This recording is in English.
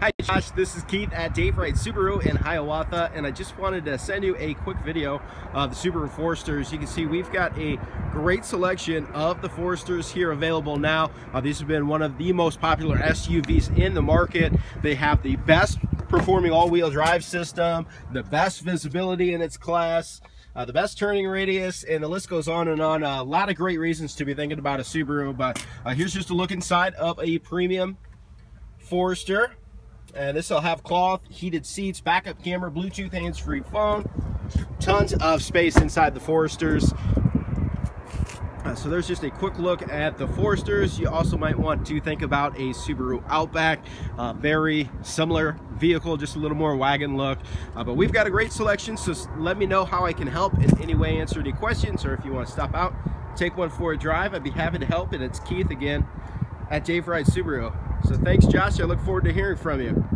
Hi Josh, this is Keith at Dave Wright Subaru in Hiawatha and I just wanted to send you a quick video of the Subaru Foresters. You can see we've got a great selection of the Foresters here available now. Uh, these have been one of the most popular SUVs in the market. They have the best performing all-wheel drive system, the best visibility in its class, uh, the best turning radius, and the list goes on and on. A lot of great reasons to be thinking about a Subaru, but uh, here's just a look inside of a premium Forester. And this will have cloth, heated seats, backup camera, Bluetooth hands-free phone, tons of space inside the Foresters. Uh, so there's just a quick look at the Foresters. You also might want to think about a Subaru Outback. Uh, very similar vehicle, just a little more wagon look. Uh, but we've got a great selection, so let me know how I can help in any way, answer any questions, or if you want to stop out, take one for a drive, I'd be happy to help. And it's Keith again at Dave Wright Subaru. So thanks, Josh. I look forward to hearing from you.